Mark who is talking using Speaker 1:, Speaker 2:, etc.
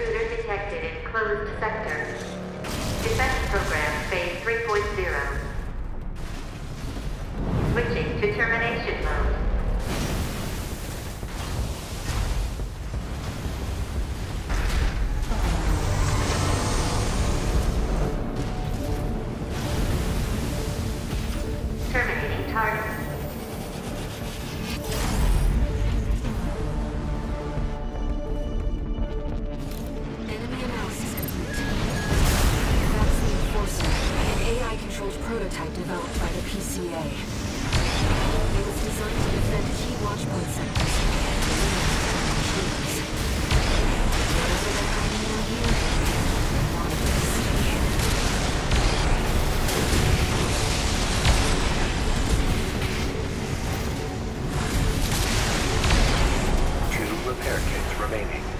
Speaker 1: Intruder detected in closed sector. Defense program phase 3.0. Switching to termination mode.
Speaker 2: Prototype developed by the PCA. It was designed to defend key watchpoint sectors.
Speaker 3: Two repair kits remaining.